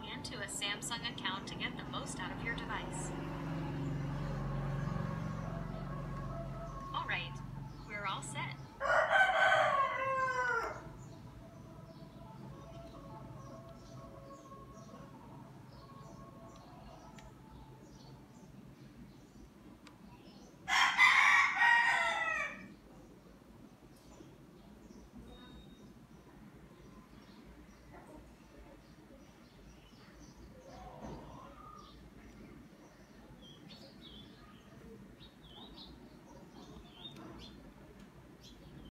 log into a Samsung account to get the most out of your device.